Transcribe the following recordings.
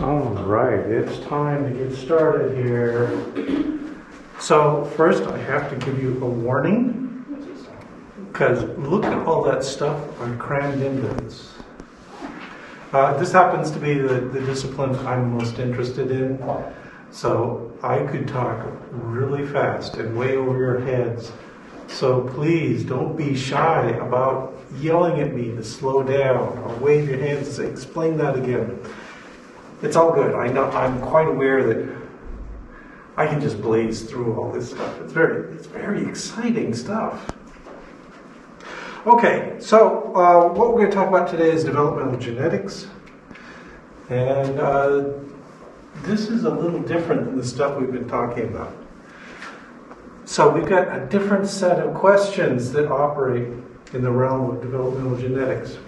All right, it's time to get started here. So first I have to give you a warning because look at all that stuff I crammed into this. Uh, this happens to be the, the discipline I'm most interested in. So I could talk really fast and way over your heads. So please don't be shy about yelling at me to slow down or wave your hands and say, explain that again. It's all good. I know I'm quite aware that I can just blaze through all this stuff. It's very it's very exciting stuff. Okay, so uh, what we're going to talk about today is developmental genetics. And uh, this is a little different than the stuff we've been talking about. So we've got a different set of questions that operate in the realm of developmental genetics.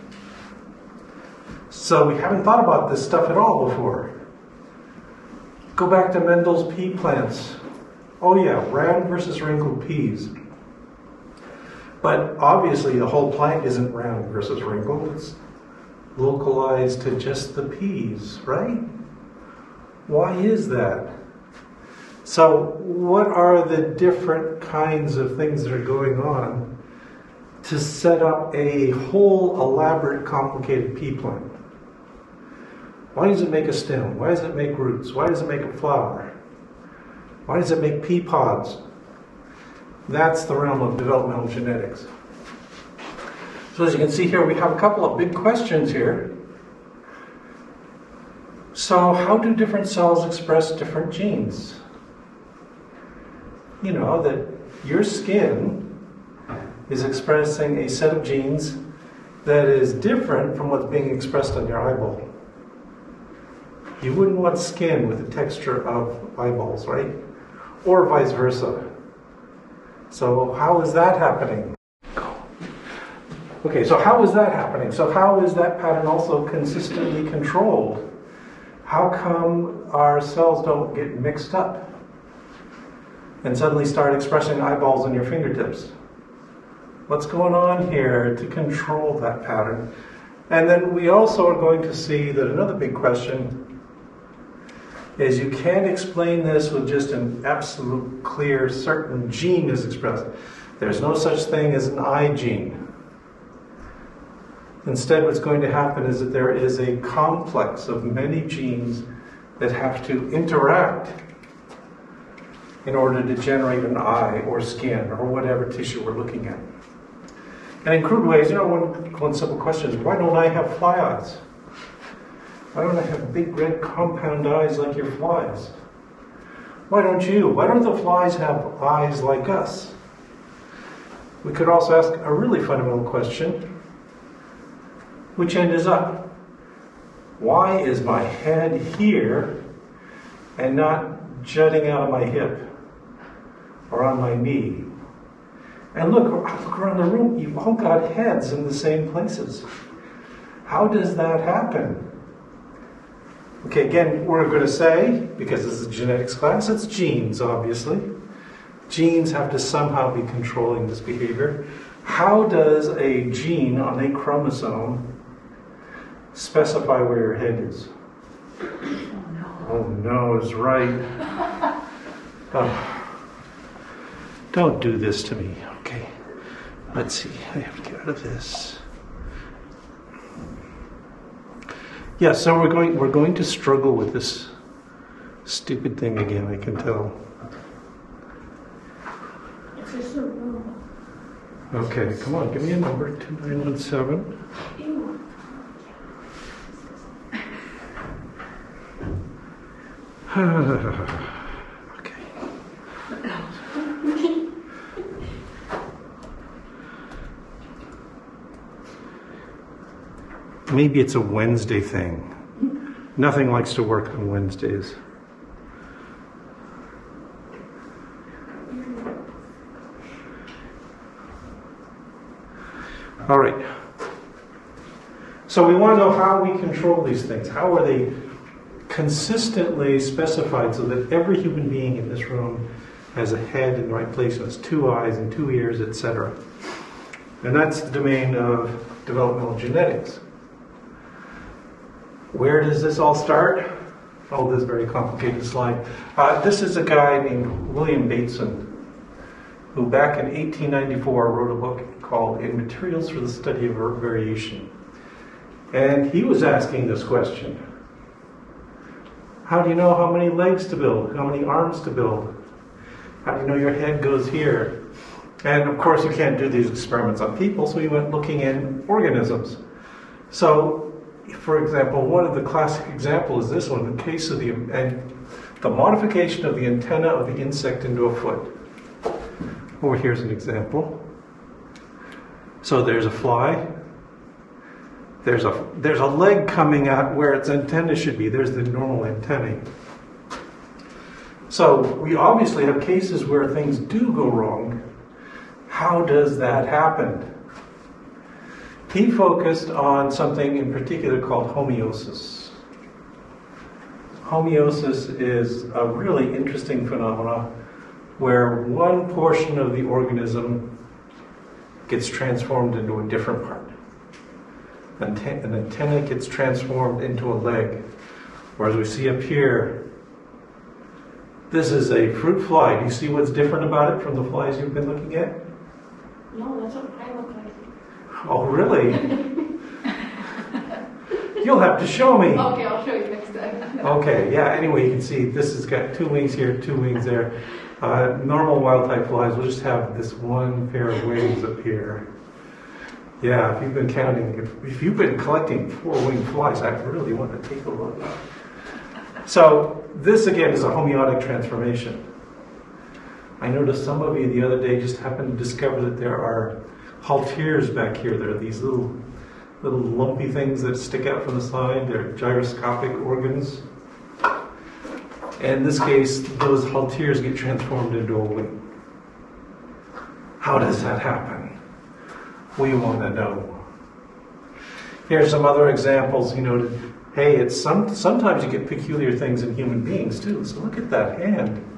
So we haven't thought about this stuff at all before. Go back to Mendel's pea plants. Oh yeah, round versus wrinkled peas. But obviously the whole plant isn't round versus wrinkled. It's localized to just the peas, right? Why is that? So what are the different kinds of things that are going on to set up a whole elaborate complicated pea plant? Why does it make a stem? Why does it make roots? Why does it make a flower? Why does it make pea pods? That's the realm of developmental genetics. So as you can see here, we have a couple of big questions here. So how do different cells express different genes? You know, that your skin is expressing a set of genes that is different from what's being expressed on your eyeball. You wouldn't want skin with the texture of eyeballs, right? Or vice versa. So, how is that happening? Okay, so how is that happening? So, how is that pattern also consistently controlled? How come our cells don't get mixed up and suddenly start expressing eyeballs on your fingertips? What's going on here to control that pattern? And then we also are going to see that another big question is you can't explain this with just an absolute clear certain gene is expressed. There's no such thing as an eye gene. Instead, what's going to happen is that there is a complex of many genes that have to interact in order to generate an eye or skin or whatever tissue we're looking at. And in crude ways, you know, one, one simple question is why don't I have fly eyes? Why don't I have big red compound eyes like your flies? Why don't you? Why don't the flies have eyes like us? We could also ask a really fundamental question which end is up? Why is my head here and not jutting out of my hip or on my knee? And look, look around the room, you've all got heads in the same places. How does that happen? Okay, again, we're going to say, because this is a genetics class, it's genes, obviously. Genes have to somehow be controlling this behavior. How does a gene on a chromosome specify where your head is? Oh no. Oh no is right. Oh. Don't do this to me, okay? Let's see, I have to get out of this. Yeah, so we're going we're going to struggle with this stupid thing again, I can tell. Okay, come on, give me a number, 2917. Maybe it's a Wednesday thing. Nothing likes to work on Wednesdays. All right. So we want to know how we control these things. How are they consistently specified so that every human being in this room has a head in the right place has two eyes and two ears, etc. And that's the domain of developmental genetics. Where does this all start? oh, this very complicated slide. Uh, this is a guy named William Bateson, who back in 1894 wrote a book called In Materials for the Study of Variation. And he was asking this question How do you know how many legs to build? How many arms to build? How do you know your head goes here? And of course, you can't do these experiments on people, so he went looking in organisms. So, for example, one of the classic examples is this one, the case of the, and the modification of the antenna of the insect into a foot. Over here's an example. So there's a fly. There's a, there's a leg coming out where its antenna should be. There's the normal antennae. So we obviously have cases where things do go wrong. How does that happen? He focused on something in particular called homeosis. Homeosis is a really interesting phenomenon where one portion of the organism gets transformed into a different part. An antenna gets transformed into a leg. Or as we see up here, this is a fruit fly. Do you see what's different about it from the flies you've been looking at? No, that's what I look like. Oh, really? You'll have to show me. Okay, I'll show you next time. okay, yeah, anyway, you can see this has got two wings here, two wings there. Uh, normal wild type flies will just have this one pair of wings up here. Yeah, if you've been counting, if, if you've been collecting four winged flies, I really want to take a look. So, this again is a homeotic transformation. I noticed some of you the other day just happened to discover that there are halteres back here. There are these little, little lumpy things that stick out from the side. They're gyroscopic organs. In this case, those halteres get transformed into a wing. How does that happen? We want to know. Here's some other examples. You know, hey, it's some, sometimes you get peculiar things in human beings too. So look at that hand.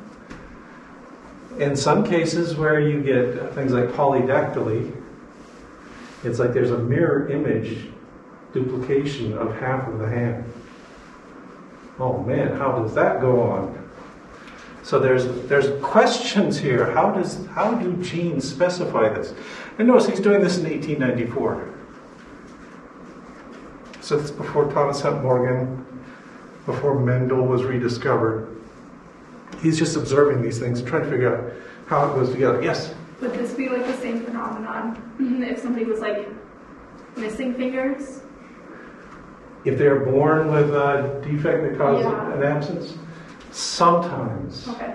In some cases where you get things like polydactyly, it's like there's a mirror image duplication of half of the hand. Oh man, how does that go on? So there's there's questions here. How does how do genes specify this? And notice he's doing this in 1894. So this before Thomas Hunt Morgan, before Mendel was rediscovered. He's just observing these things, trying to figure out how it goes together. Yes. Would this be like the same phenomenon if somebody was like missing fingers? If they're born with a defect that causes Yeah. an absence, sometimes. Okay.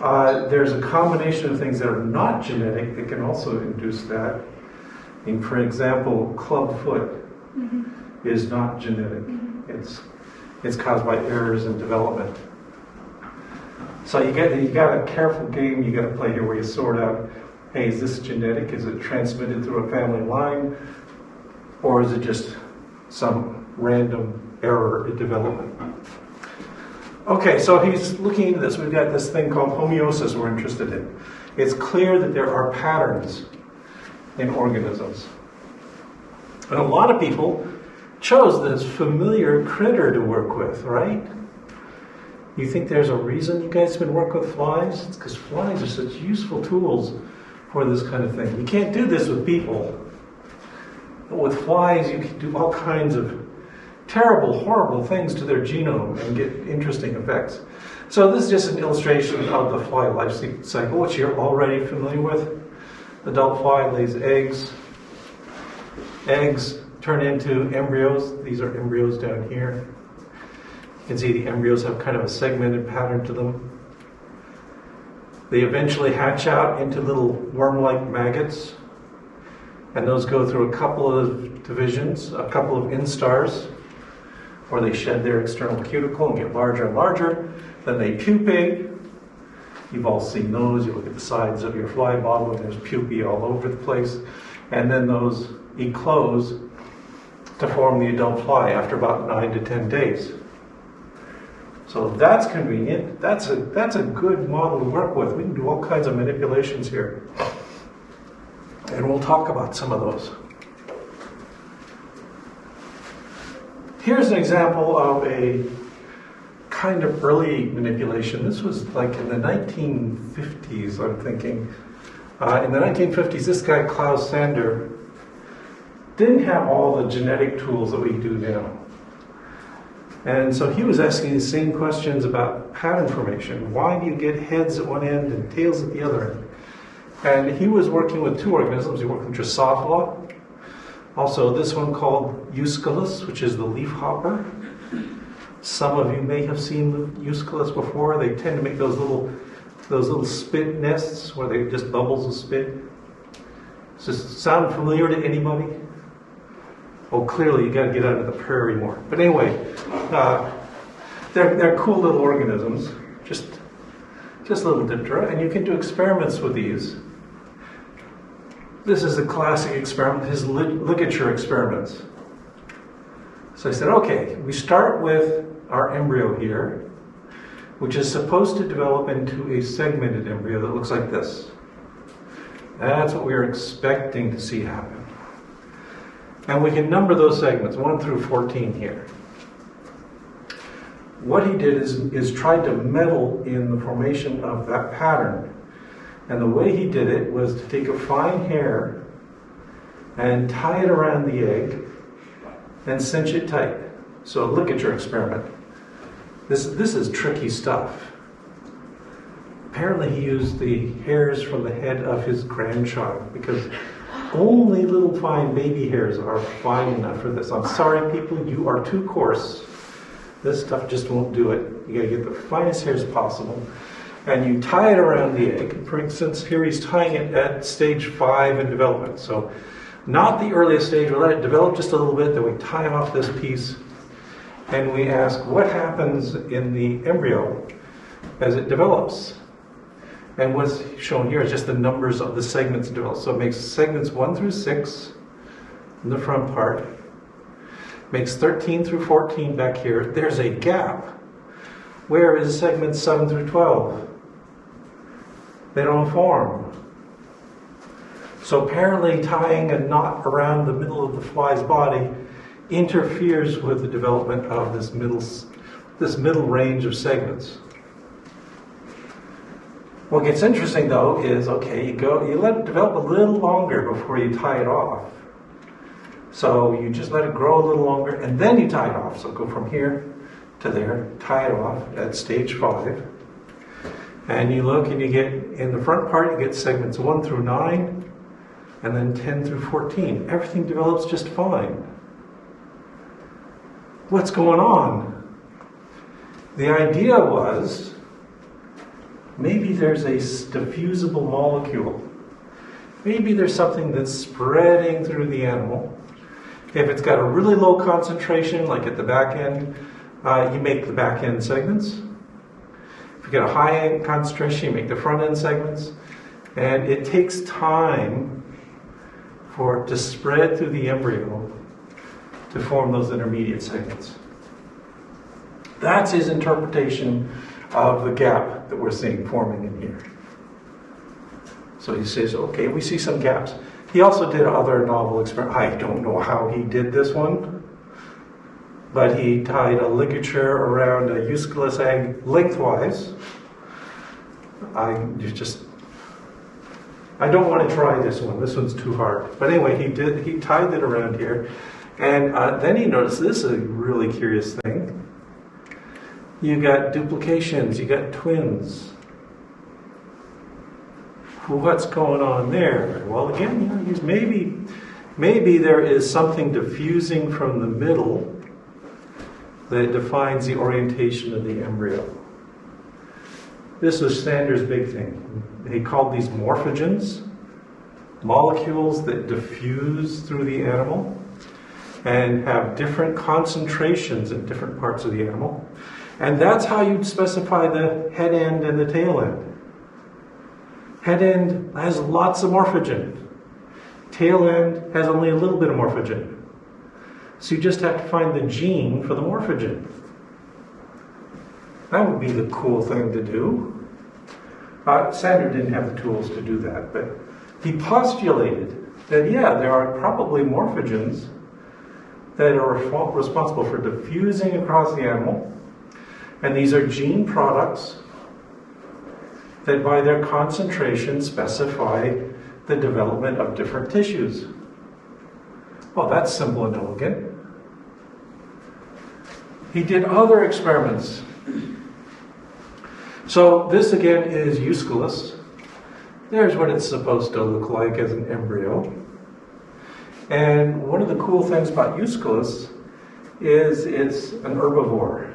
Uh, there's a combination of things that are not genetic that can also induce that. And for example, club foot is not genetic. It's it's caused by errors in development. So you get you got a careful game you got to play here where you sort out, hey, is this genetic? Is it transmitted through a family line, or is it just some random error in development? Okay, so he's looking into this. We've got this thing called homeosis we're interested in. It's clear that there are patterns in organisms. And a lot of people chose this familiar critter to work with, right? You think there's a reason you guys have been working with flies? It's because flies are such useful tools for this kind of thing. You can't do this with people. But with flies, you can do all kinds of terrible, horrible things to their genome and get interesting effects. So this is just an illustration of the fly life cycle, which you're already familiar with. Adult fly lays eggs. Eggs turn into embryos. These are embryos down here. You can see the embryos have kind of a segmented pattern to them. They eventually hatch out into little worm-like maggots, and those go through a couple of divisions, a couple of instars, or they shed their external cuticle and get larger and larger. Then they pupate. You've all seen those. You look at the sides of your fly bottle, and there's pupae all over the place. And then those eclose to form the adult fly after about nine to ten days. So that's convenient. That's a that's a good model to work with. We can do all kinds of manipulations here. And we'll talk about some of those. Here's an example of a kind of early manipulation. This was like in the 1950s, I'm thinking. Uh, in the 1950s, this guy, Klaus Sander, didn't have all the genetic tools that we do now. And so he was asking the same questions about pattern formation. Why do you get heads at one end and tails at the other end? And he was working with two organisms. He worked with Drosophila, also this one called Euscelis, which is the leafhopper. Some of you may have seen Euscelis before. They tend to make those little those little spit nests where they just bubbles of spit. Does this sound familiar to anybody? Oh, clearly you got to get out of the prairie more. But anyway, uh, they're, they're cool little organisms, just just little diptera, and you can do experiments with these. This is a classic experiment, his ligature experiments. So I said, okay, we start with our embryo here, which is supposed to develop into a segmented embryo that looks like this. That's what we are expecting to see happen. And we can number those segments, 1 through 14 here. What he did is, is tried to meddle in the formation of that pattern. And the way he did it was to take a fine hair and tie it around the egg and cinch it tight. So look at your experiment. This, this is tricky stuff. Apparently he used the hairs from the head of his grandchild because only little fine baby hairs are fine enough for this. I'm sorry, people, you are too coarse. This stuff just won't do it. You gotta get the finest hairs possible. And you tie it around the egg. For instance, here he's tying it at stage five in development. So, not the earliest stage, we let it develop just a little bit, then we tie off this piece, and we ask what happens in the embryo as it develops. And what's shown here is just the numbers of the segments developed. So it makes segments 1 through 6 in the front part, makes 13 through 14 back here. There's a gap. Where is segment 7 through 12? They don't form. So apparently tying a knot around the middle of the fly's body interferes with the development of this middle, this middle range of segments. What gets interesting though is okay, you go, you let it develop a little longer before you tie it off. So you just let it grow a little longer and then you tie it off. So go from here to there, tie it off at stage five. And you look and you get, in the front part, you get segments 1 through 9, and then 10 through 14. Everything develops just fine. What's going on? The idea was maybe there's a diffusible molecule. Maybe there's something that's spreading through the animal. If it's got a really low concentration, like at the back end, uh, you make the back end segments. If you get a high end concentration, you make the front end segments. And it takes time for it to spread through the embryo to form those intermediate segments. That's his interpretation of the gap that we're seeing forming in here. So he says, okay, we see some gaps. He also did other novel experiments. I don't know how he did this one but he tied a ligature around a Euscelis egg lengthwise. I just, I don't want to try this one. This one's too hard. But anyway, he did. He tied it around here, and uh, then he noticed this is a really curious thing. You got duplications. You got twins. What's going on there? Well, again, you know, maybe, maybe there is something diffusing from the middle that defines the orientation of the embryo. This was Sander's big thing. He called these morphogens, molecules that diffuse through the animal and have different concentrations in different parts of the animal. And that's how you'd specify the head end and the tail end. Head end has lots of morphogen. Tail end has only a little bit of morphogen. So you just have to find the gene for the morphogen. That would be the cool thing to do. Uh, Sander didn't have the tools to do that, but he postulated that, yeah, there are probably morphogens that are responsible for diffusing across the animal And these are gene products that, by their concentration, specify the development of different tissues. Well, that's simple and elegant. He did other experiments. So, this again is Euscelis. There's what it's supposed to look like as an embryo. And one of the cool things about Euscelis is it's an herbivore.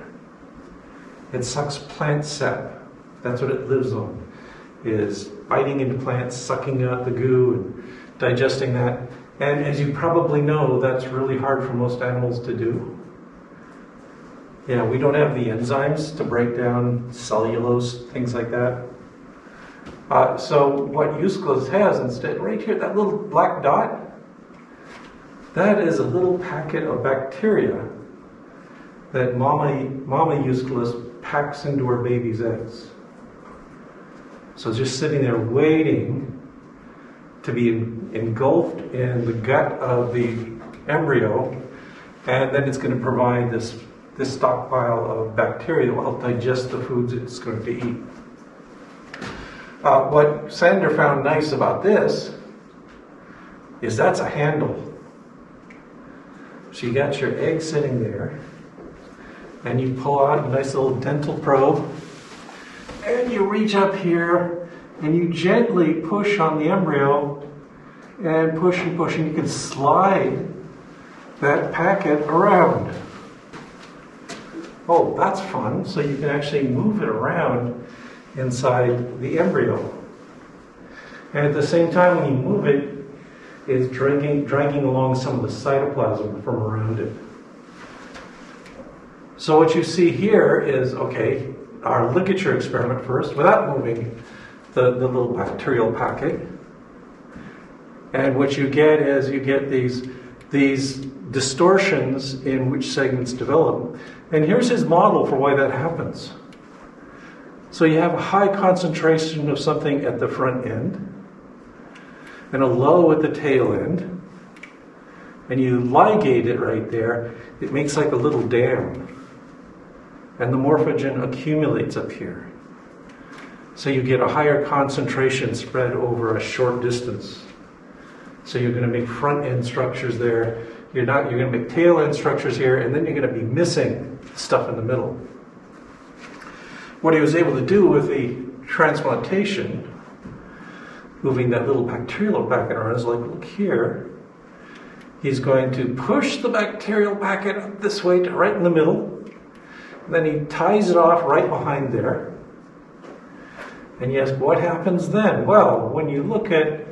It sucks plant sap. That's what it lives on. Is biting into plants, sucking out the goo, and digesting that. And as you probably know, that's really hard for most animals to do. Yeah, we don't have the enzymes to break down cellulose, things like that. Uh, so what Euscelis has instead, right here, that little black dot, that is a little packet of bacteria that mama, mama Euscelis packs into her baby's eggs. So just sitting there waiting to be engulfed in the gut of the embryo, and then it's going to provide this, this stockpile of bacteria that will help digest the foods it's going to eat. Uh, what Sander found nice about this is that's a handle. So you got your egg sitting there, and you pull out a nice little dental probe, and you reach up here, and you gently push on the embryo, and push and push, and you can slide that packet around. Oh, that's fun. So you can actually move it around inside the embryo. And at the same time, when you move it, it's dragging, dragging along some of the cytoplasm from around it. So what you see here is, okay, our ligature experiment first, without moving the, the little bacterial packet. And what you get is you get these, these distortions in which segments develop. And here's his model for why that happens. So you have a high concentration of something at the front end and a low at the tail end. And you ligate it right there, it makes like a little dam and the morphogen accumulates up here. So you get a higher concentration spread over a short distance. So you're going to make front end structures there. You're not. You're going to make tail end structures here, and then you're going to be missing stuff in the middle. What he was able to do with the transplantation, moving that little bacterial packet around, is like, look here. He's going to push the bacterial packet up this way to right in the middle then he ties it off right behind there. And yes, what happens then? Well, when you look at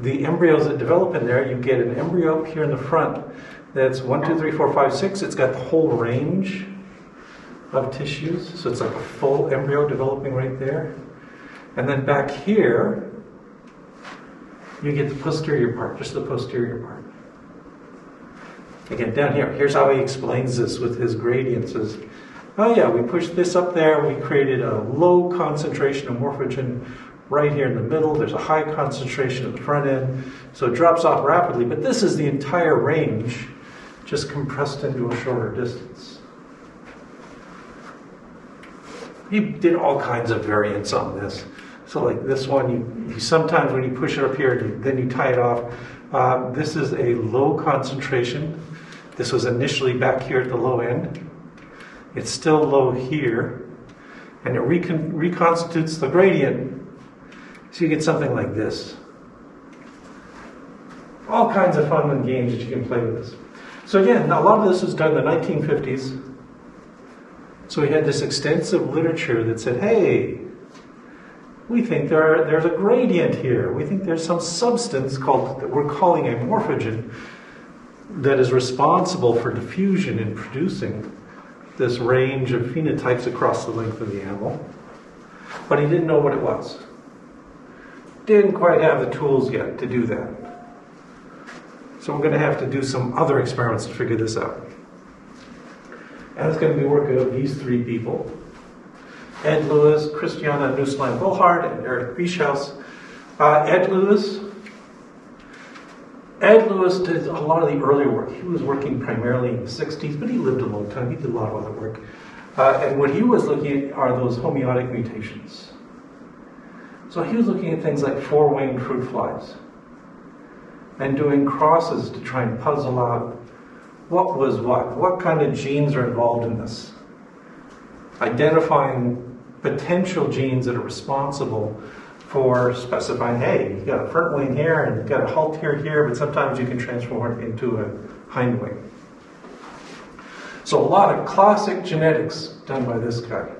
the embryos that develop in there, you get an embryo here in the front that's one, two, three, four, five, six. It's got the whole range of tissues. So it's like a full embryo developing right there. And then back here, you get the posterior part, just the posterior part. Again, down here, here's how he explains this with his gradients. Is Oh yeah, we pushed this up there. We created a low concentration of morphogen right here in the middle. There's a high concentration at the front end, so it drops off rapidly. But this is the entire range, just compressed into a shorter distance. He did all kinds of variants on this. So like this one, you, you sometimes when you push it up here, you, then you tie it off. Um, this is a low concentration. This was initially back here at the low end. It's still low here, and it recon- reconstitutes the gradient. So you get something like this. All kinds of fun and games that you can play with this. So again, a lot of this was done in the 1950s. So we had this extensive literature that said, hey, we think there are, there's a gradient here. We think there's some substance called that we're calling a morphogen that is responsible for diffusion in producing this range of phenotypes across the length of the animal, but he didn't know what it was. Didn't quite have the tools yet to do that. So we're going to have to do some other experiments to figure this out. And it's going to be work of these three people Ed Lewis, Christiana Nusslein-Volhard, and Eric Wieschaus. Uh, Ed Lewis Ed Lewis did a lot of the earlier work. He was working primarily in the 60s, but he lived a long time. He did a lot of other work. Uh, and what he was looking at are those homeotic mutations. So he was looking at things like four winged fruit flies and doing crosses to try and puzzle out what was what, what kind of genes are involved in this, identifying potential genes that are responsible for specifying, hey, you've got a front wing here and you've got a haltere here, but sometimes you can transform it into a hind wing. So a lot of classic genetics done by this guy.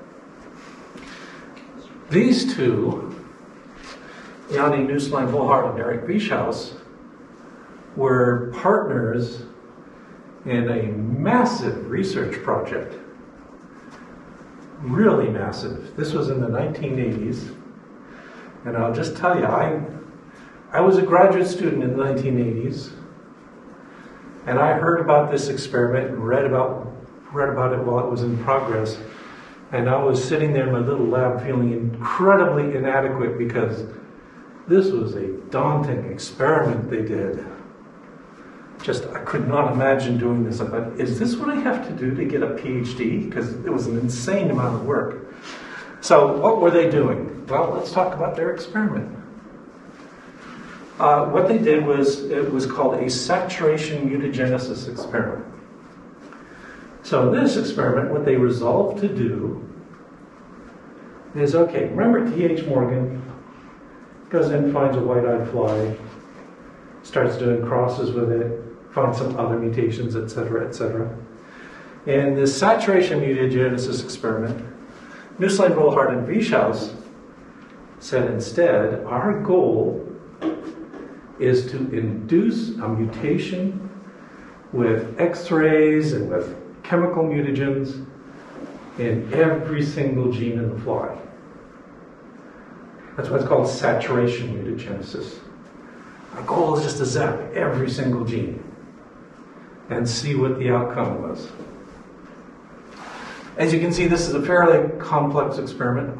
These two, Janni Nusslein Volhard and Eric Wieschaus, were partners in a massive research project. Really massive. This was in the 1980s. And I'll just tell you, I, I was a graduate student in the 1980s. And I heard about this experiment and read about, read about it while it was in progress. And I was sitting there in my little lab feeling incredibly inadequate because this was a daunting experiment they did just I could not imagine doing this. I thought, is this what I have to do to get a PhD? Because it was an insane amount of work. So what were they doing? Well, let's talk about their experiment. Uh, what they did was it was called a saturation mutagenesis experiment. So in this experiment, what they resolved to do is okay. Remember T.H. Morgan goes in, finds a white-eyed fly, starts doing crosses with it, finds some other mutations, etc., etc. In this saturation mutagenesis experiment, Nusslein, Volhard, and Wieschaus said instead, our goal is to induce a mutation with X-rays and with chemical mutagens in every single gene in the fly. That's what's called saturation mutagenesis. Our goal is just to zap every single gene and see what the outcome was. As you can see, this is a fairly complex experiment.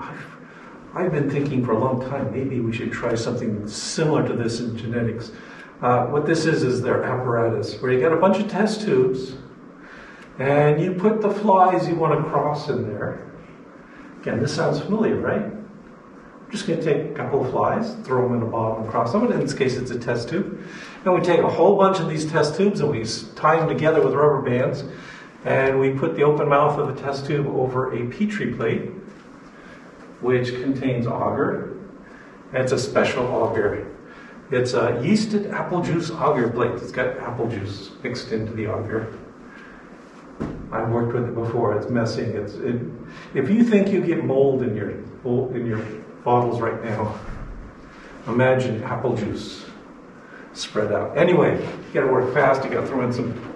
I've, been thinking for a long time, maybe we should try something similar to this in genetics. Uh, what this is, is their apparatus, where you get a bunch of test tubes, and you put the flies you want to cross in there. Again, this sounds familiar, right? I'm just going to take a couple of flies, throw them in a bottle and cross them. In this case, it's a test tube. And we take a whole bunch of these test tubes and we tie them together with rubber bands. And we put the open mouth of the test tube over a petri plate, which contains agar. It's a special agar. It's a yeasted apple juice agar plate. It's got apple juice mixed into the agar. I've worked with it before. It's messy. It's it, if you think you get mold in your in your bottles right now, imagine apple juice spread out. Anyway, you got to work fast. You got to throw in some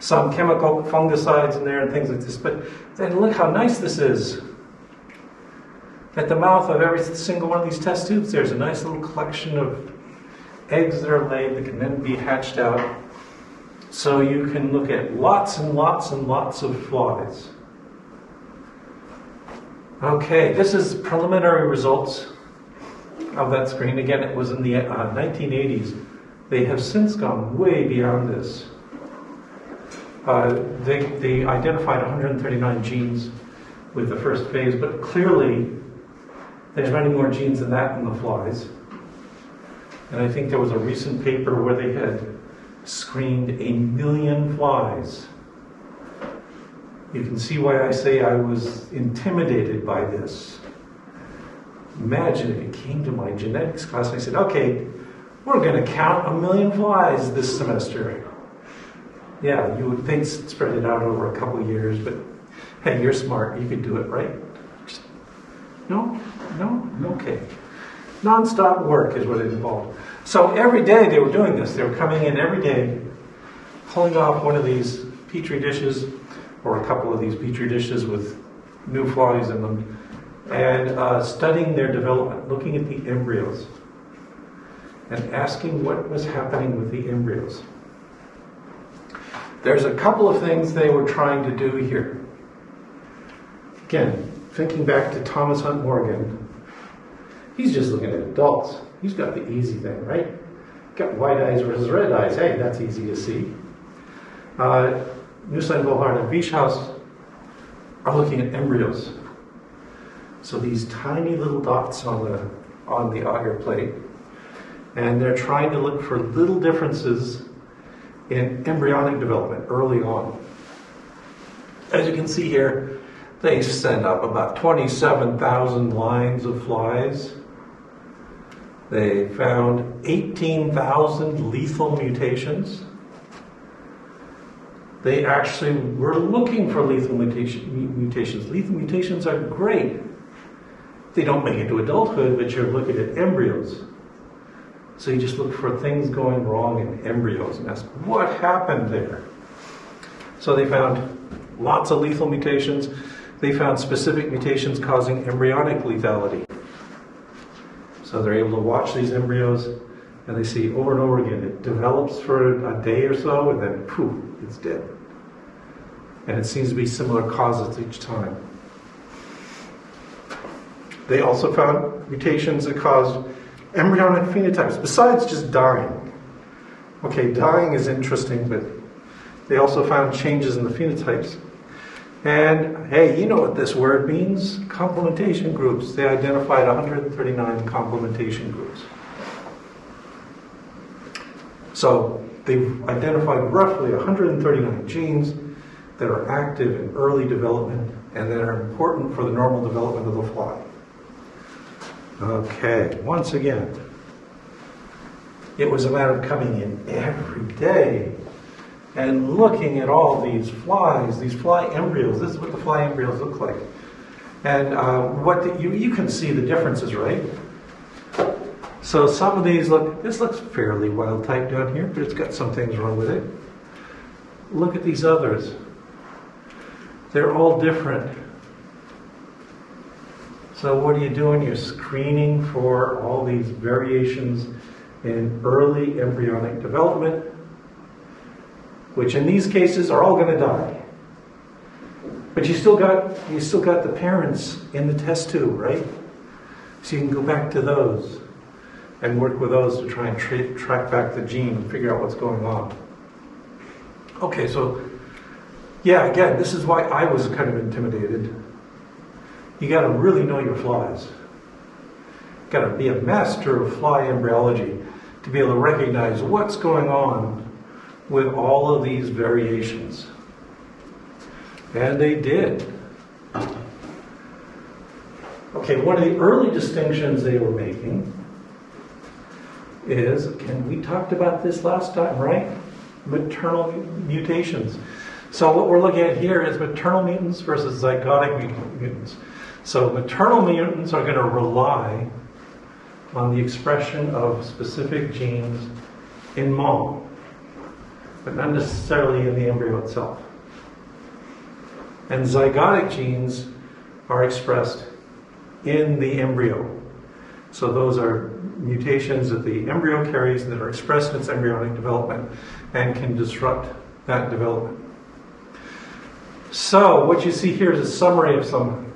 some chemical fungicides in there and things like this. But then look how nice this is. At the mouth of every single one of these test tubes, there's a nice little collection of eggs that are laid that can then be hatched out. So you can look at lots and lots and lots of flies. Okay, this is preliminary results of that screen. Again, it was in the uh, 1980s. They have since gone way beyond this. Uh, they, they identified 139 genes with the first phase, but clearly there's many more genes than that in the flies. And I think there was a recent paper where they had screened a million flies. You can see why I say I was intimidated by this. Imagine if it came to my genetics class and I said, okay, we're going to count a million flies this semester. Yeah, you would think spread it out over a couple years, but hey, you're smart. You could do it, right? No? No? Okay. Non-stop work is what it involved. So every day they were doing this. They were coming in every day, pulling off one of these petri dishes or a couple of these petri dishes with new flies in them and uh, studying their development, looking at the embryos and asking what was happening with the embryos. There's a couple of things they were trying to do here. Again, thinking back to Thomas Hunt Morgan, he's just looking at adults. He's got the easy thing, right? Got white eyes versus red eyes. Hey, that's easy to see. Uh, Nusslein, Volhard, and Wieschaus are looking at embryos. So these tiny little dots on the on the agar plate, and they're trying to look for little differences in embryonic development early on. As you can see here, they sent up about 27,000 lines of flies. They found 18,000 lethal mutations. They actually were looking for lethal mutation, mutations. Lethal mutations are great. They don't make it to adulthood, but you're looking at embryos. So you just look for things going wrong in embryos and ask, what happened there? So they found lots of lethal mutations. They found specific mutations causing embryonic lethality. So they're able to watch these embryos and they see over and over again it develops for a day or so and then poof, it's dead. And it seems to be similar causes each time. They also found mutations that caused embryonic phenotypes besides just dying. Okay, dying is interesting, but they also found changes in the phenotypes. And hey, you know what this word means complementation groups. They identified 139 complementation groups. So they've identified roughly 139 genes that are active in early development and that are important for the normal development of the fly. Okay, once again, it was a matter of coming in every day and looking at all these flies, these fly embryos. This is what the fly embryos look like. And uh, what the, you, you can see the differences, right? So some of these look, this looks fairly wild type down here, but it's got some things wrong with it. Look at these others. They're all different. So what are you doing? You're screening for all these variations in early embryonic development, which in these cases are all going to die. But you still got you still got the parents in the test tube, right? So you can go back to those and work with those to try and tra- track back the gene and figure out what's going on. Okay, so yeah, again, this is why I was kind of intimidated you got to really know your flies. Got to be a master of fly embryology to be able to recognize what's going on with all of these variations. And they did. Okay, one of the early distinctions they were making is, again, we talked about this last time, right? Maternal mutations. So what we're looking at here is maternal mutants versus zygotic mutants. So maternal mutants are going to rely on the expression of specific genes in mom, but not necessarily in the embryo itself. And zygotic genes are expressed in the embryo. So those are mutations that the embryo carries that are expressed in its embryonic development and can disrupt that development. So what you see here is a summary of some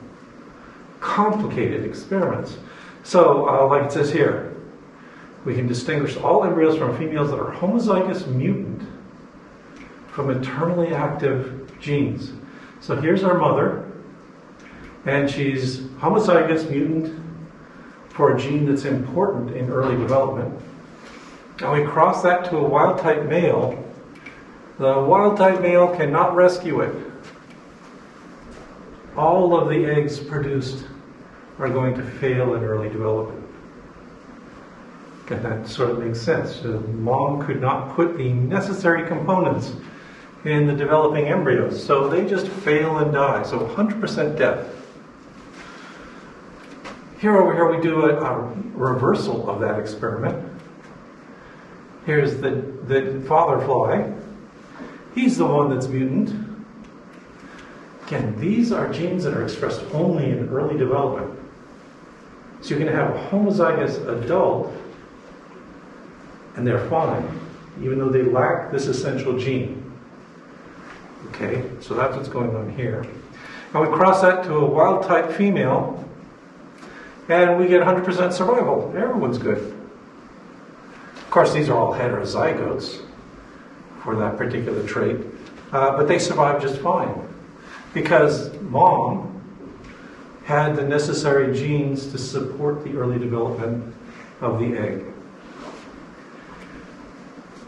complicated experiments. So, uh, like it says here, we can distinguish all embryos from females that are homozygous mutant from maternally active genes. So here's our mother, and she's homozygous mutant for a gene that's important in early development. And we cross that to a wild type male. The wild type male cannot rescue it. All of the eggs produced are going to fail in early development. And that sort of makes sense. The mom could not put the necessary components in the developing embryos, so they just fail and die. So 100% death. Here over here we do a, a reversal of that experiment. Here's the, the father fly. He's the one that's mutant. Again, these are genes that are expressed only in early development. So you're going to have a homozygous adult, and they're fine, even though they lack this essential gene. Okay, so that's what's going on here. And we cross that to a wild type female, and we get 100% survival. Everyone's good. Of course, these are all heterozygotes for that particular trait, uh, but they survive just fine. because mom had the necessary genes to support the early development of the egg.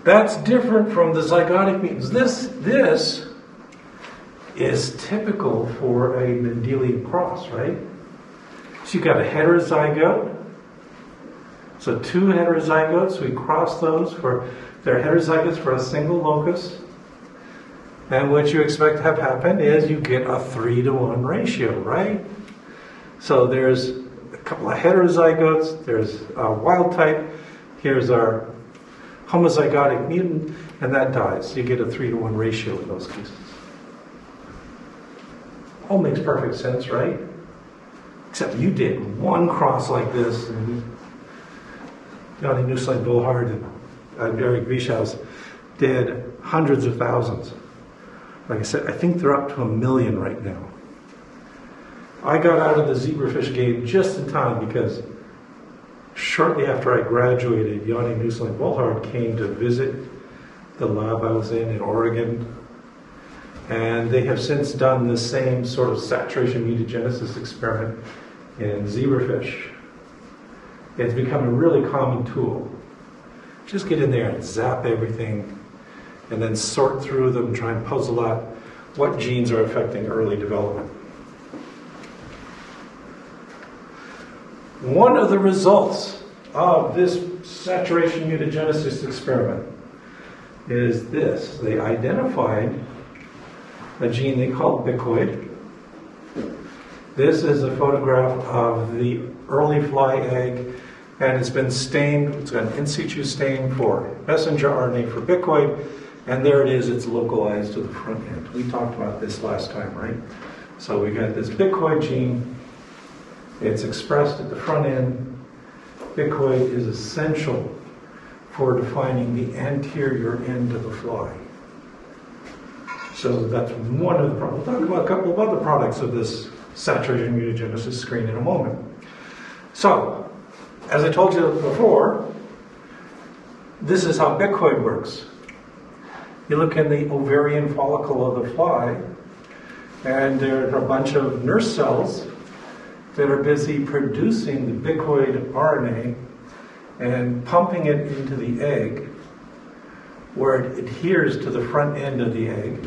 That's different from the zygotic mutants. This, this is typical for a Mendelian cross, right? So you've got a heterozygote. So two heterozygotes, we cross those for, they're heterozygotes for a single locus. And what you expect to have happen is you get a three to one ratio, right? So there's a couple of heterozygotes, there's a wild type, here's our homozygotic mutant, and that dies. You get a three to one ratio in those cases. All makes perfect sense, right? Except you did one cross like this, and Janni Nüsslein-Volhard and uh, Eric Wieschaus did hundreds of thousands. Like I said, I think they're up to a million right now. I got out of the zebrafish game just in time because shortly after I graduated, Janni Nüsslein-Volhard came to visit the lab I was in in Oregon. And they have since done the same sort of saturation mutagenesis experiment in zebrafish. It's become a really common tool. Just get in there and zap everything and then sort through them, try and puzzle out what genes are affecting early development. One of the results of this saturation mutagenesis experiment is this. They identified a gene they called bicoid. This is a photograph of the early fly egg, and it's been stained, it's got an in situ stain for messenger RNA for bicoid, and there it is, it's localized to the front end. We talked about this last time, right? So we got this bicoid gene, it's expressed at the front end. Bicoid is essential for defining the anterior end of the fly. So that's one of the products. We'll talk about a couple of other products of this saturation mutagenesis screen in a moment. So, as I told you before, this is how bicoid works. You look in the ovarian follicle of the fly, and there are a bunch of nurse cells that are busy producing the bicoid RNA and pumping it into the egg, where it adheres to the front end of the egg.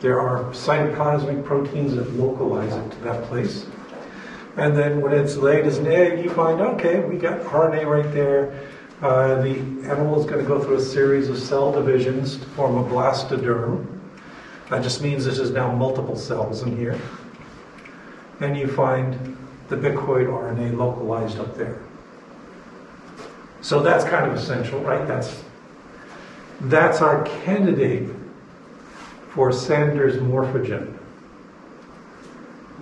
There are cytoplasmic proteins that localize it to that place. And then when it's laid as an egg, you find, okay, we got RNA right there. Uh, the animal is going to go through a series of cell divisions to form a blastoderm. That just means this is now multiple cells in here. And you find the bicoid RNA localized up there. So that's kind of essential, right? That's, that's our candidate for Sanders morphogen.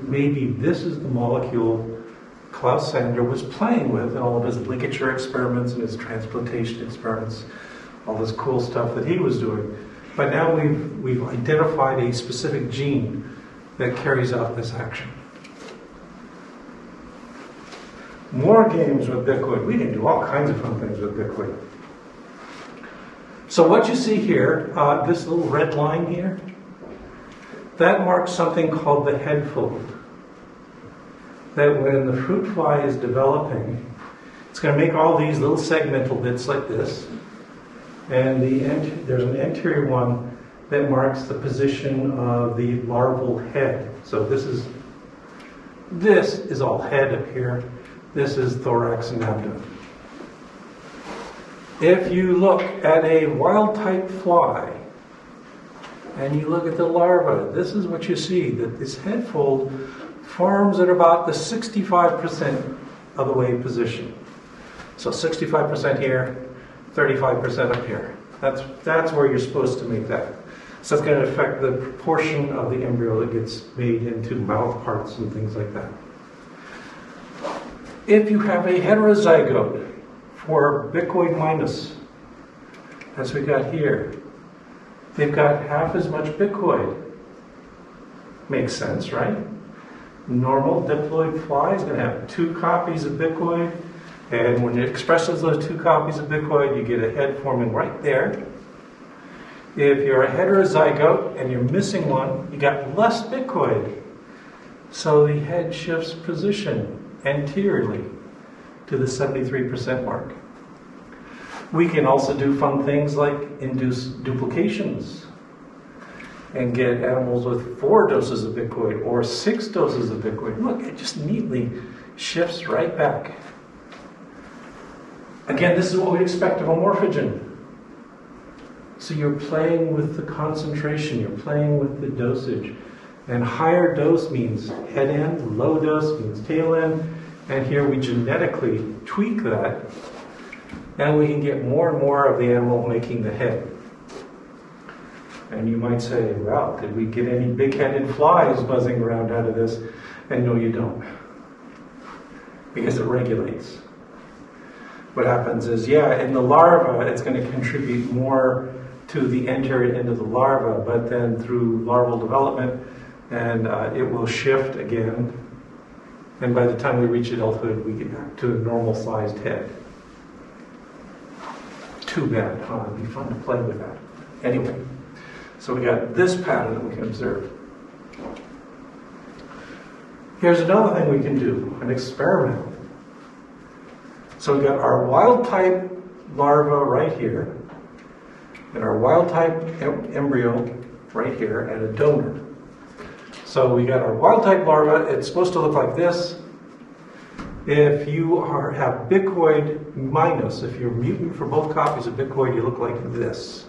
Maybe this is the molecule Klaus Sander was playing with in all of his ligature experiments and his transplantation experiments, all this cool stuff that he was doing. But now we've, we've identified a specific gene that carries out this action. More games with Bicoid. We can do all kinds of fun things with Bicoid. So what you see here, uh, this little red line here, that marks something called the head fold. That when the fruit fly is developing, it's going to make all these little segmental bits like this. And the there's an anterior one that marks the position of the larval head. So this is this is all head up here. This is thorax and abdomen. If you look at a wild type fly and you look at the larva, this is what you see that this head fold forms at about the 65% of the way position. So 65% here, 35% up here. That's, that's where you're supposed to make that. So it's going to affect the proportion of the embryo that gets made into mouth parts and things like that. If you have a heterozygote for bicoid minus, as we got here, they've got half as much bicoid. Makes sense, right? Normal diploid fly is going to have two copies of bicoid, and when it expresses those two copies of bicoid, you get a head forming right there. If you're a heterozygote and you're missing one, you got less bicoid. So the head shifts position anteriorly to the 73% mark. We can also do fun things like induce duplications and get animals with four doses of bicoid or six doses of bicoid. Look, it just neatly shifts right back. Again, this is what we expect of a morphogen. So you're playing with the concentration, you're playing with the dosage. And higher dose means head end, low dose means tail end. And here we genetically tweak that, and we can get more and more of the animal making the head. And you might say, well, did we get any big headed flies buzzing around out of this? And no, you don't. Because it regulates. What happens is, yeah, in the larva, it's going to contribute more to the anterior end of the larva, but then through larval development, and uh, it will shift again. And by the time we reach adulthood, we get back to a normal sized head. Too bad, huh? It'd be fun to play with that. Anyway, so we got this pattern that we can observe. Here's another thing we can do an experiment. So we've got our wild type larva right here, and our wild type em- embryo right here, and a donor. So we got our wild type larva. It's supposed to look like this. If you are, have bicoid minus, if you're mutant for both copies of bicoid, you look like this.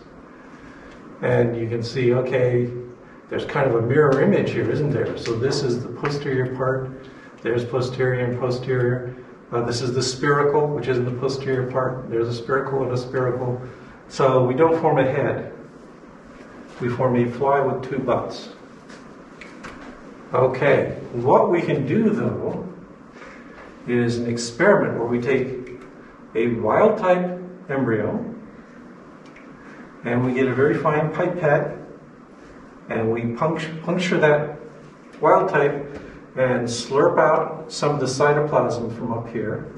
And you can see, okay, there's kind of a mirror image here, isn't there? So this is the posterior part. There's posterior and posterior. Uh, this is the spiracle, which is in the posterior part. There's a spiracle and a spiracle. So we don't form a head. We form a fly with two butts. Okay, what we can do though is an experiment where we take a wild type embryo and we get a very fine pipette and we puncture, that wild type and slurp out some of the cytoplasm from up here.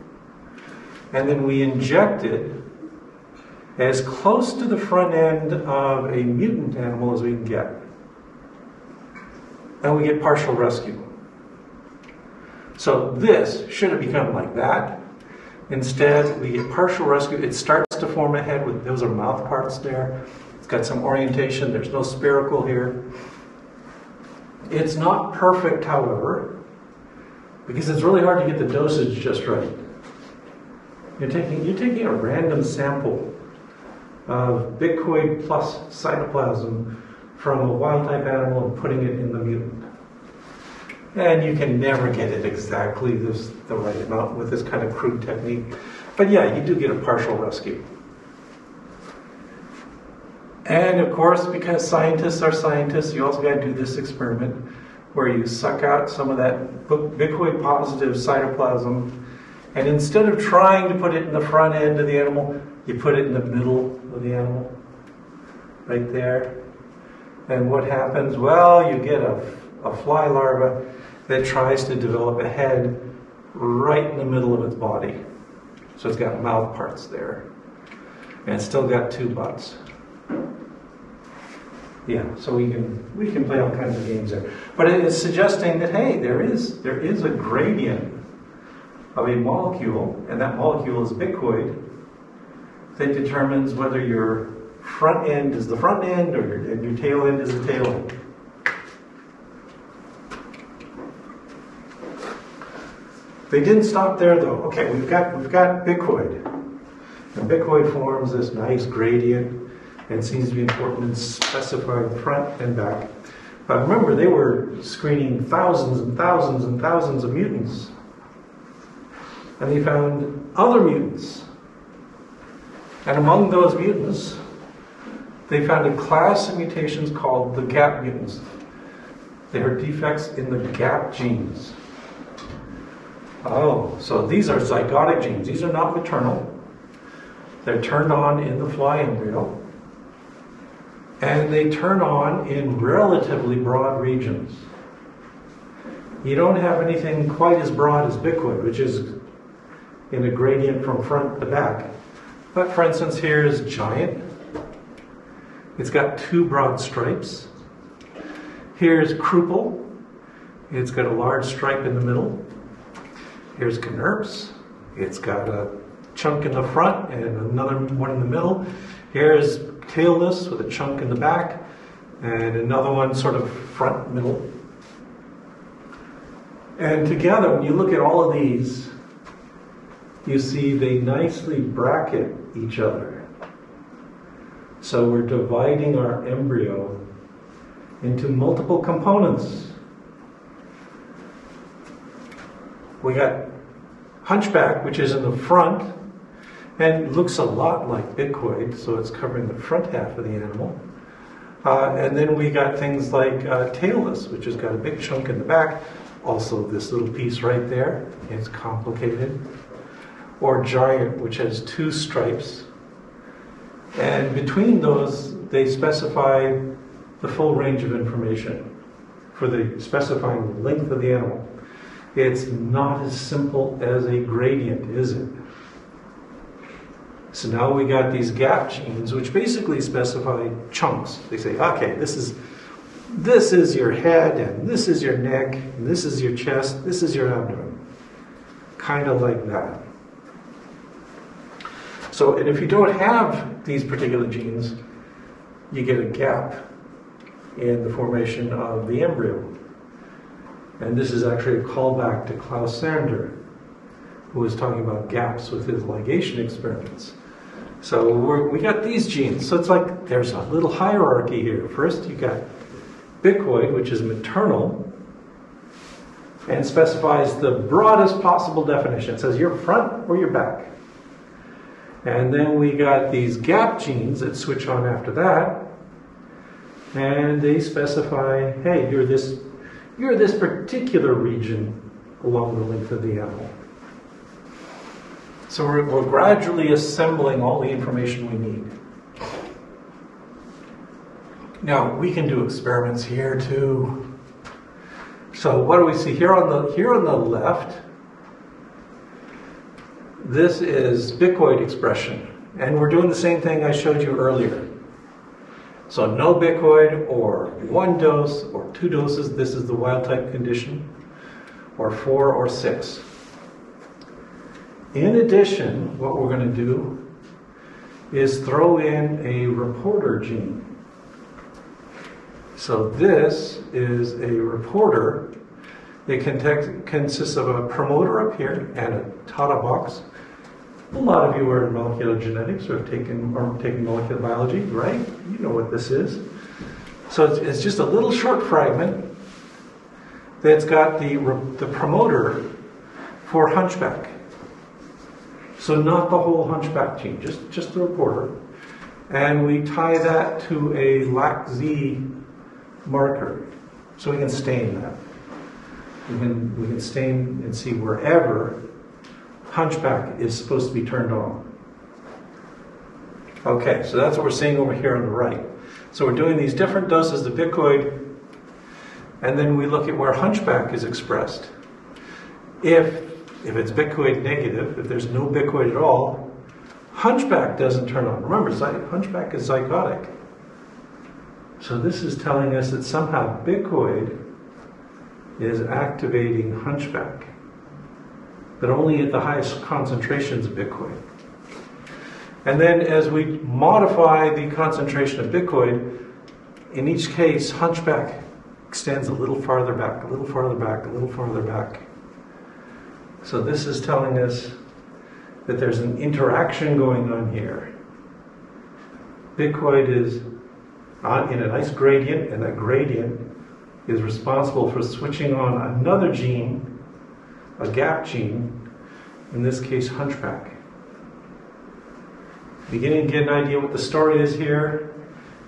And then we inject it as close to the front end of a mutant animal as we can get. And we get partial rescue. So this should have become like that. Instead, we get partial rescue. It starts to form a head with those are mouth parts there. It's got some orientation. There's no spiracle here. It's not perfect, however, because it's really hard to get the dosage just right. You're taking, you're taking a random sample of bicoid plus cytoplasm from a wild type animal and putting it in the mutant. And you can never get it exactly this, the right amount with this kind of crude technique. But yeah, you do get a partial rescue. And of course, because scientists are scientists, you also got to do this experiment where you suck out some of that bicoid positive cytoplasm, and instead of trying to put it in the front end of the animal, you put it in the middle of the animal, right there. And what happens? Well, you get a, a fly larva that tries to develop a head right in the middle of its body. So it's got mouth parts there. And it's still got two butts. Yeah, so we can we can play all kinds of games there. But it is suggesting that hey, there is there is a gradient of a molecule, and that molecule is bicoid, that determines whether your front end is the front end or your, your tail end is the tail end. They didn't stop there though. Okay, we've got we've got bicoid. And bicoid forms this nice gradient and seems to be important in specifying front and back. But remember, they were screening thousands and thousands and thousands of mutants. And they found other mutants. And among those mutants, they found a class of mutations called the gap mutants. They are defects in the gap genes. Oh, so these are zygotic genes. These are not maternal. They're turned on in the fly embryo. And they turn on in relatively broad regions. You don't have anything quite as broad as bicoid, which is in a gradient from front to back. But for instance, here's giant. It's got two broad stripes. Here's Kruppel. It's got a large stripe in the middle. Here's Knirps. It's got a chunk in the front and another one in the middle. Here's tailless with a chunk in the back and another one sort of front middle. And together, when you look at all of these, you see they nicely bracket each other. So we're dividing our embryo into multiple components. We got hunchback, which is in the front, and looks a lot like bicoid, so it's covering the front half of the animal. Uh, and then we got things like uh, tailless, which has got a big chunk in the back. Also, this little piece right there is complicated. Or giant, which has two stripes. And between those, they specify the full range of information for the specifying length of the animal. It's not as simple as a gradient, is it? So now we got these gap genes, which basically specify chunks. They say, okay, this is this is your head, and this is your neck, and this is your chest, this is your abdomen. Kind of like that. So, and if you don't have these particular genes, you get a gap in the formation of the embryo. And this is actually a callback to Klaus Sander, who was talking about gaps with his ligation experiments. So we got these genes. So it's like there's a little hierarchy here. First, you got bicoid, which is maternal, and specifies the broadest possible definition. It says your front or your back. And then we got these gap genes that switch on after that. And they specify, hey, you're this you're this particular region along the length of the animal. So we're, we're gradually assembling all the information we need. Now we can do experiments here too. So what do we see here on the here on the left? This is bicoid expression, and we're doing the same thing I showed you earlier. So no bicoid or one dose or two doses, this is the wild type condition, or four or six. In addition, what we're going to do is throw in a reporter gene. So this is a reporter. It consists of a promoter up here and a TATA box. A lot of you are in molecular genetics or have taken or taken molecular biology, right? You know what this is. So it's, it's just a little short fragment that's got the the promoter for hunchback. So not the whole hunchback gene, just just the reporter, and we tie that to a LAC-Z marker, so we can stain that. We can we can stain and see wherever hunchback is supposed to be turned on. Okay, so that's what we're seeing over here on the right. So we're doing these different doses of bicoid, and then we look at where hunchback is expressed. If if it's bicoid negative, if there's no bicoid at all, hunchback doesn't turn on. Remember, hunchback is zygotic. So this is telling us that somehow bicoid is activating hunchback but only at the highest concentrations of bicoid. And then as we modify the concentration of bicoid, in each case, hunchback extends a little farther back, a little farther back, a little farther back. So this is telling us that there's an interaction going on here. Bicoid is in a nice gradient, and that gradient is responsible for switching on another gene a gap gene, in this case hunchback. Beginning to get an idea what the story is here,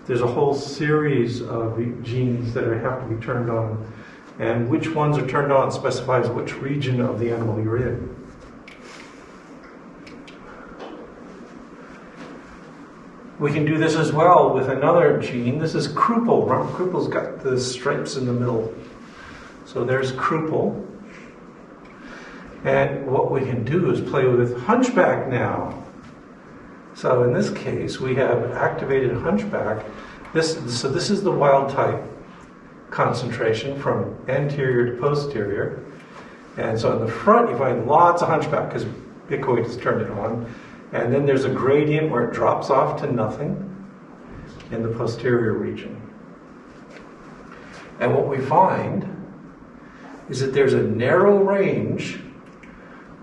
there's a whole series of genes that have to be turned on, and which ones are turned on specifies which region of the animal you're in. We can do this as well with another gene. This is. Remember, Kruppel's got the stripes in the middle. So there's Kruppel. And what we can do is play with hunchback now. So in this case, we have activated hunchback, This, so this is the wild type concentration from anterior to posterior. And so in the front, you find lots of hunchback because Bicoid has turned it on. And then there's a gradient where it drops off to nothing in the posterior region. And what we find is that there's a narrow range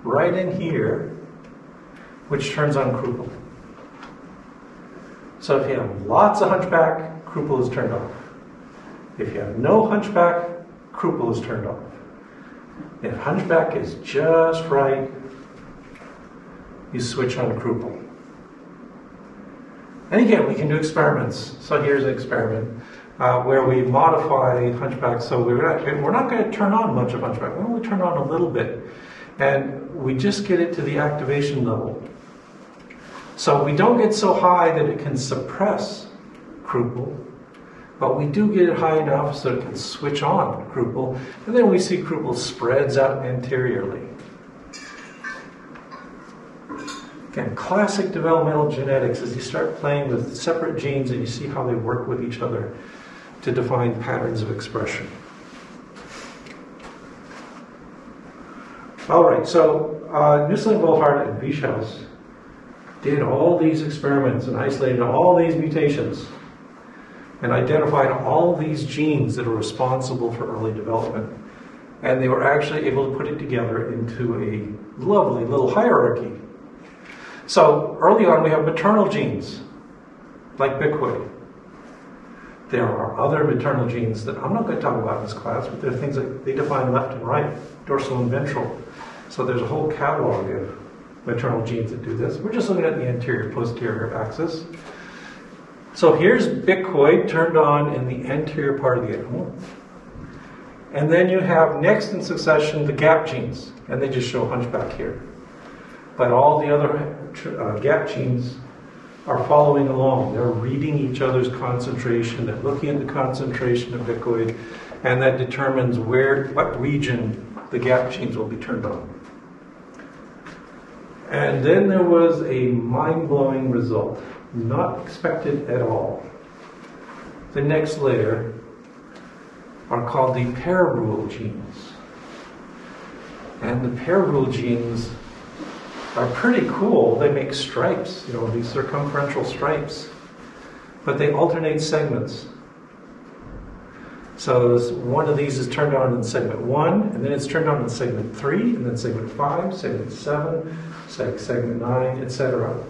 right in here which turns on Kruppel. So if you have lots of hunchback, Kruppel is turned off. If you have no hunchback, Kruppel is turned off. If hunchback is just right, you switch on Kruppel. And again, we can do experiments. So here's an experiment uh, where we modify hunchback. So we're not, we're not going to turn on much of hunchback. We only turn on a little bit. And we just get it to the activation level. So we don't get so high that it can suppress Kruppel, but we do get it high enough so it can switch on Kruppel. And then we see Kruppel spreads out anteriorly. Again, classic developmental genetics is you start playing with separate genes and you see how they work with each other to define patterns of expression. All right, so uh, Nusslein, Volhard, and Wieschaus did all these experiments and isolated all these mutations and identified all these genes that are responsible for early development. And they were actually able to put it together into a lovely little hierarchy. So early on, we have maternal genes, like Bicoid. There are other maternal genes that I'm not going to talk about in this class, but there are things that they define left and right, dorsal and ventral. So there's a whole catalog of maternal genes that do this. We're just looking at the anterior posterior axis. So here's Bicoid turned on in the anterior part of the animal. And then you have next in succession the gap genes, and they just show hunchback here. But all the other uh, gap genes are following along. They're reading each other's concentration, they're looking at the concentration of Bicoid, and that determines where, what region the gap genes will be turned on. And then there was a mind blowing result, not expected at all. The next layer are called the pair rule genes. And the pair rule genes are pretty cool. They make stripes, you know, these circumferential stripes, but they alternate segments. So one of these is turned on in segment one, and then it's turned on in segment three, and then segment five, segment seven, segment nine, etc.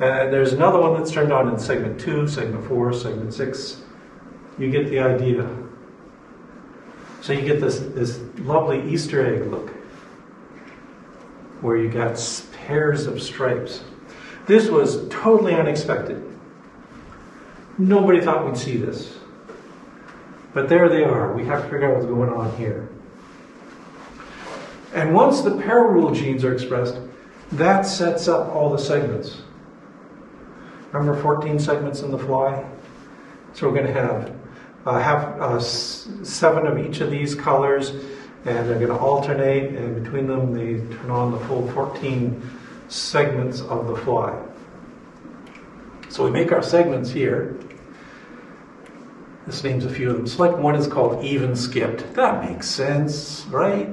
And there's another one that's turned on in segment two, segment four, segment six. You get the idea. So you get this, this lovely Easter egg look where you got pairs of stripes. This was totally unexpected. Nobody thought we'd see this. But there they are. We have to figure out what's going on here. And once the pair rule genes are expressed, that sets up all the segments. Remember 14 segments in the fly? So we're going to have uh, have uh, seven of each of these colors and they're going to alternate, and between them, they turn on the full 14 segments of the fly. So we make our segments here. This names a few of them. Select one is called even skipped. That makes sense, right?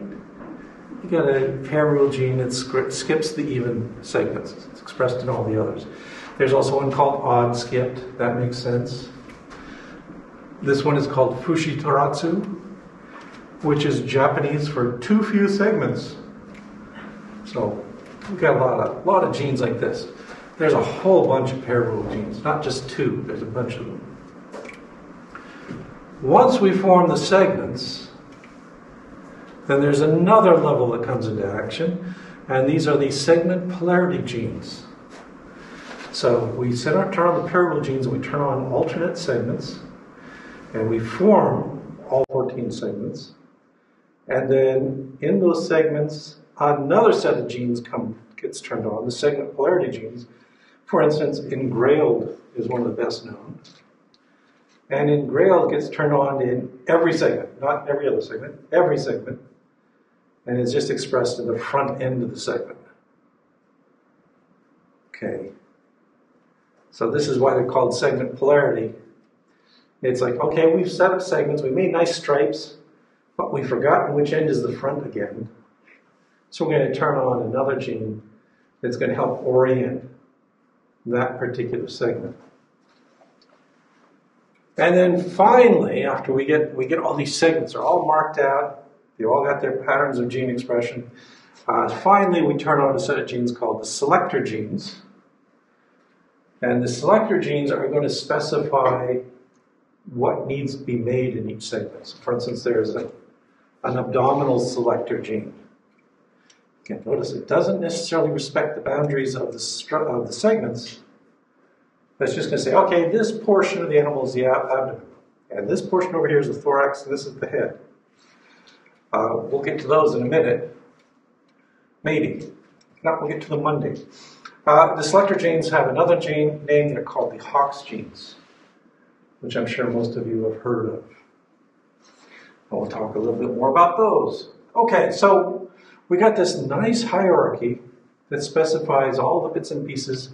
You got a pair rule gene that skips the even segments. It's expressed in all the others. There's also one called odd skipped. That makes sense. This one is called fushi tarazu which is Japanese for too few segments. So we've got a lot of, lot of genes like this. There's a whole bunch of pair rule genes, not just two, there's a bunch of them. Once we form the segments, then there's another level that comes into action, and these are the segment polarity genes. So we set our turn on the pair rule genes and we turn on alternate segments, and we form all 14 segments. And then in those segments, another set of genes come gets turned on, the segment polarity genes. For instance, engrailed is one of the best known. And engrailed gets turned on in every segment, not every other segment, every segment. And it's just expressed in the front end of the segment. Okay. So this is why they're called segment polarity. It's like, okay, we've set up segments, we made nice stripes, but we've forgotten which end is the front again. So we're going to turn on another gene that's going to help orient that particular segment. And then finally, after we get we get all these segments, they're all marked out, they all got their patterns of gene expression. Uh, finally, we turn on a set of genes called the selector genes. And the selector genes are going to specify what needs to be made in each segment. So for instance, there's a, an abdominal selector gene. Again, notice it doesn't necessarily respect the boundaries of the, of the segments, it's just going to say, okay, this portion of the animal is the abdomen, and this portion over here is the thorax, and this is the head. Uh, we'll get to those in a minute, maybe. Not, we'll get to them Monday. Uh, the selector genes have another gene name, they're called the Hox genes which I'm sure most of you have heard of. We'll talk a little bit more about those. Okay, so we got this nice hierarchy that specifies all the bits and pieces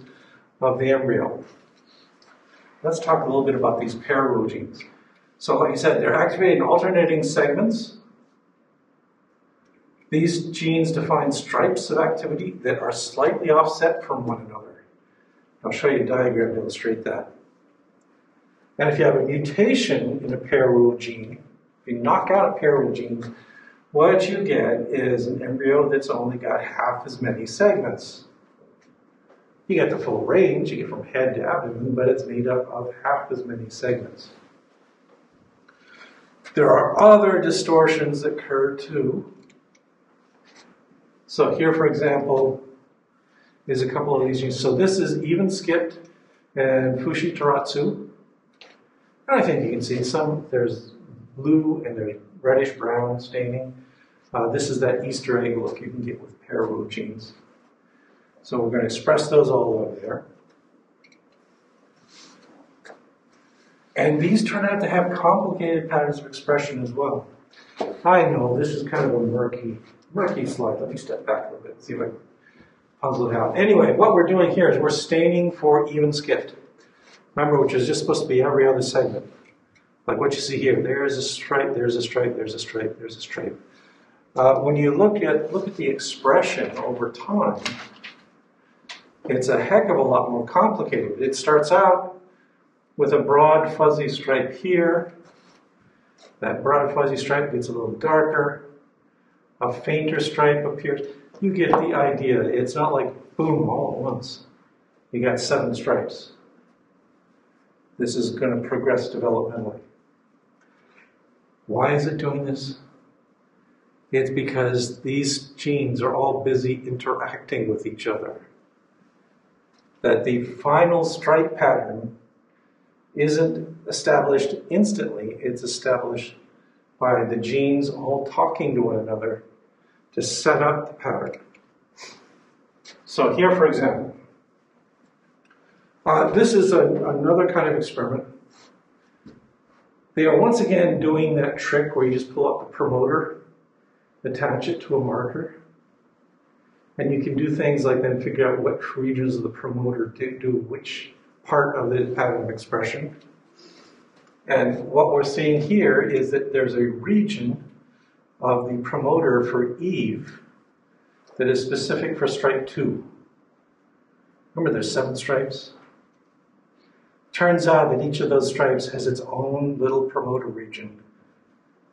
of the embryo. Let's talk a little bit about these pair rule genes. So, like I said, they're activating alternating segments. These genes define stripes of activity that are slightly offset from one another. I'll show you a diagram to illustrate that. And if you have a mutation in a pair rule gene, if you knock out a pair rule genes, what you get is an embryo that's only got half as many segments. You get the full range, you get from head to abdomen, but it's made up of half as many segments. There are other distortions that occur too. So here, for example, is a couple of these genes. So this is even skipped and Fushi Tarazu. And I think you can see some, there's blue and there's reddish brown staining. Uh, this is that Easter egg look you can get with pair rule genes. So we're going to express those all over there. And these turn out to have complicated patterns of expression as well. I know this is kind of a murky, murky slide. Let me step back a little bit, and see if I can puzzle it out. Anyway, what we're doing here is we're staining for even skipped. Remember, which is just supposed to be every other segment. Like what you see here, there's a stripe, there's a stripe, there's a stripe, there's a stripe. Uh, when you look at look at the expression over time, it's a heck of a lot more complicated. It starts out with a broad fuzzy stripe here. That broad fuzzy stripe gets a little darker. A fainter stripe appears. You get the idea. It's not like boom all at once. You got seven stripes this is going to progress developmentally. Why is it doing this? It's because these genes are all busy interacting with each other. That the final stripe pattern isn't established instantly, it's established by the genes all talking to one another to set up the pattern. So, here, for example, uh, this is a, another kind of experiment. They are once again doing that trick where you just pull up the promoter, attach it to a marker, and you can do things like then figure out which regions of the promoter do, which part of the pattern of expression. And what we're seeing here is that there's a region of the promoter for Eve that is specific for stripe 2. Remember there's seven stripes? Turns out that each of those stripes has its own little promoter region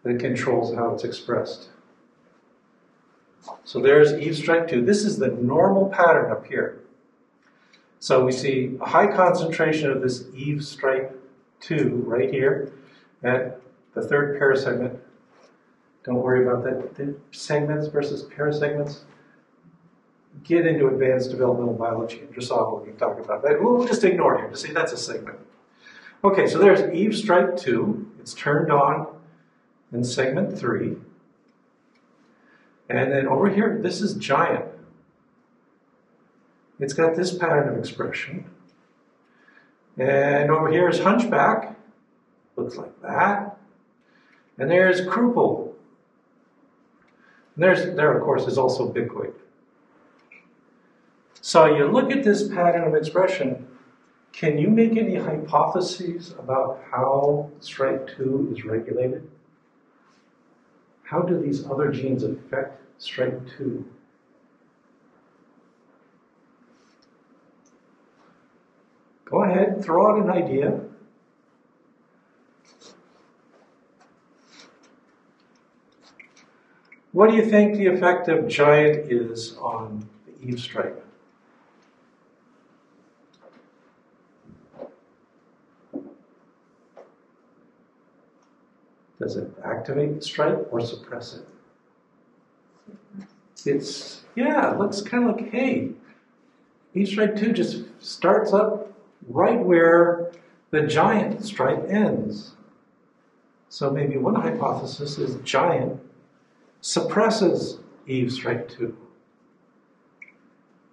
that controls how it's expressed. So there's Eve stripe 2. This is the normal pattern up here. So we see a high concentration of this Eve stripe 2 right here at the third pair segment. Don't worry about that. The segments versus parasegments get into advanced developmental biology and dressage, we can talk about that. We'll just ignore here to say that's a segment. Okay, so there's Eve stripe 2. It's turned on in segment 3. And then over here, this is giant. It's got this pattern of expression. And over here is hunchback. Looks like that. And there's Kruppel. And there's, there, of course, is also bicoid. So you look at this pattern of expression, Can you make any hypotheses about how stripe 2 is regulated? How do these other genes affect stripe 2? Go ahead, throw out an idea. What do you think the effect of giant is on the Eve stripe? Does it activate the stripe or suppress it? It's, yeah, it looks kind of like, hey, Eve stripe 2 just starts up right where the giant stripe ends. So maybe one hypothesis is giant suppresses Eve stripe 2.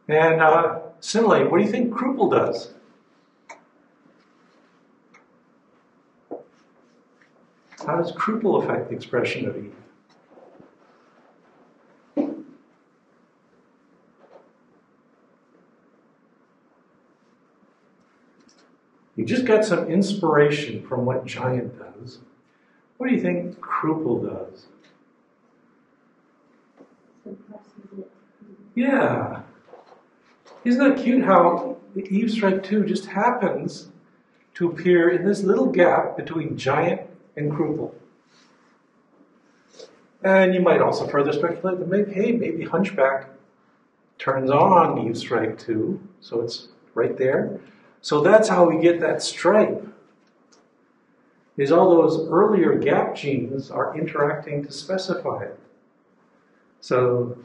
And uh, similarly, what do you think Kruppel does? How does Kruppel affect the expression of Eve? You just got some inspiration from what Giant does. What do you think Kruppel does? Yeah. Isn't that cute how the Eve Stripe 2 just happens to appear in this little gap between Giant and Kruppel? And you might also further speculate that maybe, hey, maybe Hunchback turns on Eve Stripe 2, so it's right there. So that's how we get that stripe. Is all those earlier gap genes are interacting to specify it. So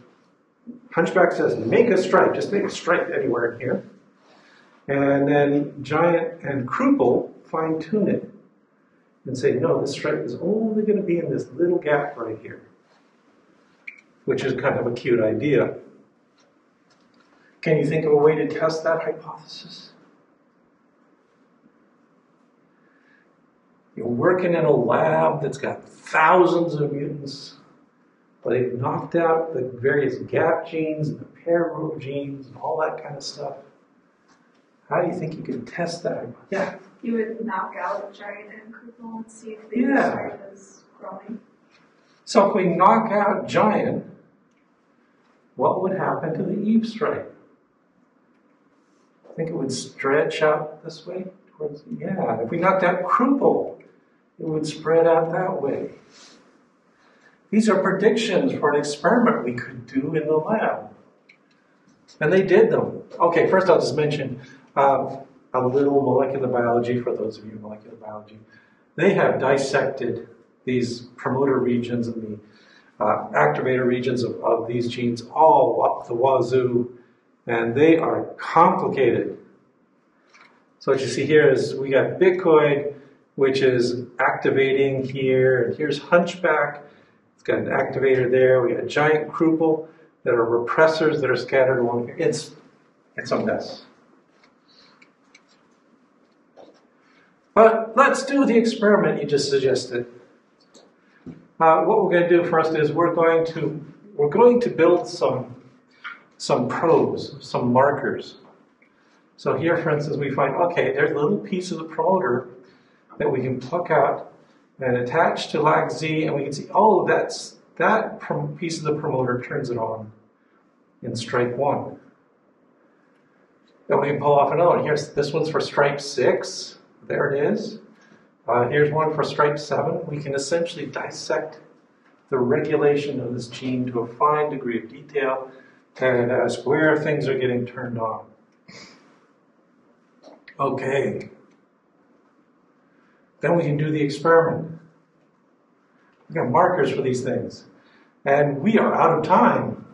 Hunchback says, make a stripe, just make a stripe anywhere in here. And then Giant and Kruppel fine tune it and say, no, this stripe is only going to be in this little gap right here, which is kind of a cute idea. Can you think of a way to test that hypothesis? You're working in a lab that's got thousands of mutants, but they've knocked out the various gap genes and the pair rule genes and all that kind of stuff. How do you think you can test that? Yeah. You would knock out giant and Kruppel and see if the Yeah. stripe is growing. So if we knock out giant, what would happen to the Eve stripe? I think it would stretch out this way towards, yeah. If we knocked out Kruppel, it would spread out that way. These are predictions for an experiment we could do in the lab. And they did them. Okay, first I'll just mention um, a little molecular biology for those of you in molecular biology. They have dissected these promoter regions and the uh, activator regions of, of these genes all up the wazoo, and they are complicated. So what you see here is we got Bicoid, which is activating here, and here's Hunchback. It's got an activator there. We got a giant Kruppel that are repressors that are scattered along here. It's it's a mess. But let's do the experiment you just suggested. Uh, what we're going to do first is we're going to we're going to build some some probes, some markers. So here, for instance, we find okay, there's a little piece of the promoter that we can pluck out and attach to lac Z, and we can see oh, that's that piece of the promoter turns it on in stripe one. Then we can pull off another one. Here's this one's for stripe six. There it is. Uh, here's one for stripe 7. We can essentially dissect the regulation of this gene to a fine degree of detail and ask where things are getting turned on. Okay. Then we can do the experiment. We've got markers for these things. And we are out of time.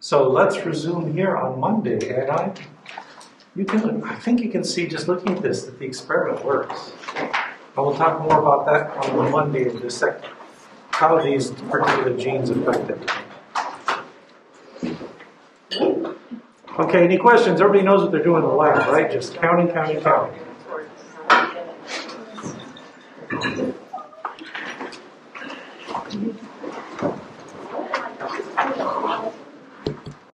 So let's resume here on Monday. And I you can, I think you can see just looking at this that the experiment works. And we'll talk more about that on Monday in a second, how these particular genes affect it. Okay, any questions? Everybody knows what they're doing in the lab, right? Just counting, counting, counting.